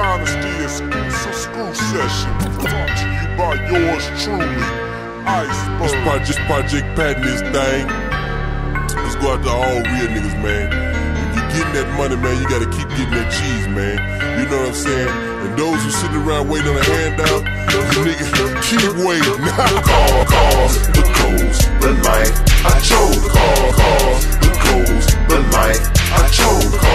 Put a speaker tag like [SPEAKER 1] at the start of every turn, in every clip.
[SPEAKER 1] Dynasty exclusive school session. Brought to you by yours truly, Iceburg.
[SPEAKER 2] This project, this project patent this thing. Let's go out to all real niggas, man. If you're getting that money, man, you gotta keep getting that cheese, man. You know what I'm saying? And those who sit around waiting on a handout, you niggas keep waiting.
[SPEAKER 3] call, calls, the goals, the life I chose. Call, calls, the goals, the life I chose.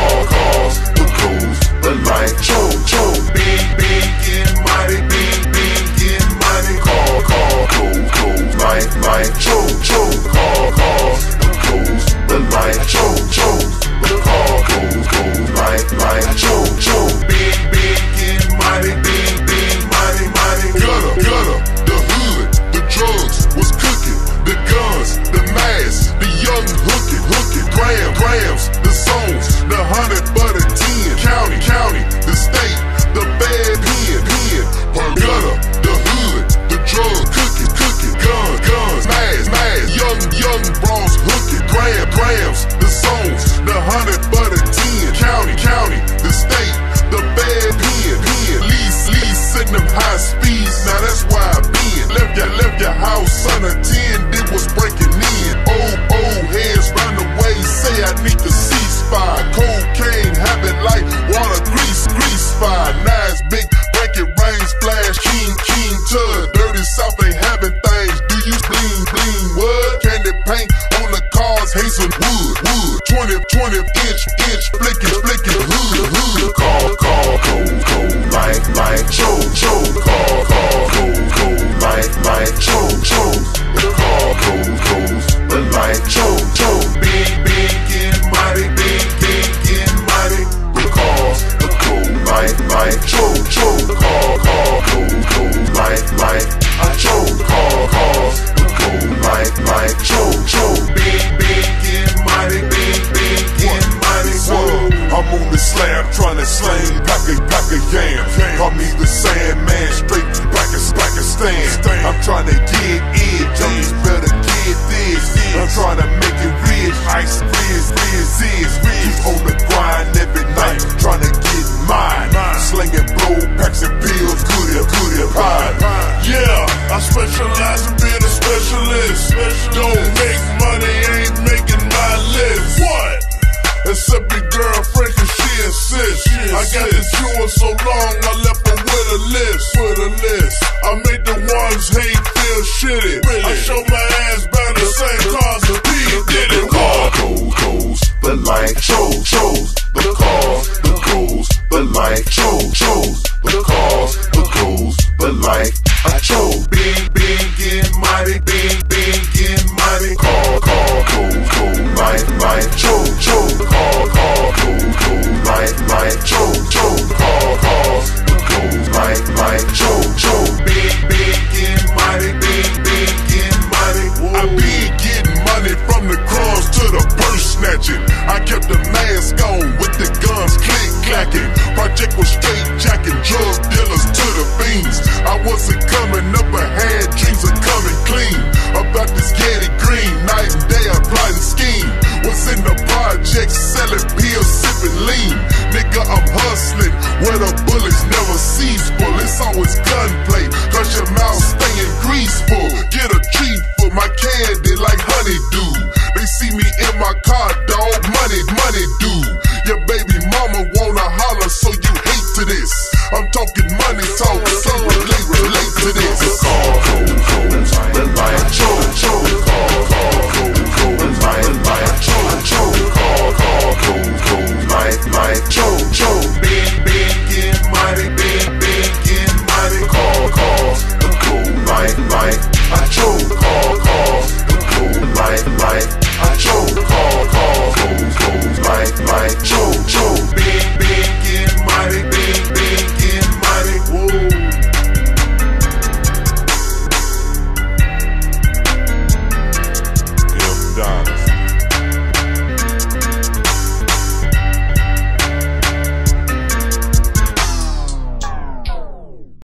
[SPEAKER 3] meet the
[SPEAKER 1] kitty. nigga, I'm hustling. Where the bullets never cease full, it's always gunplay. Cause your mouth staying greaseful. Get a treat for my candy like